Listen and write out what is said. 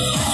Yeah.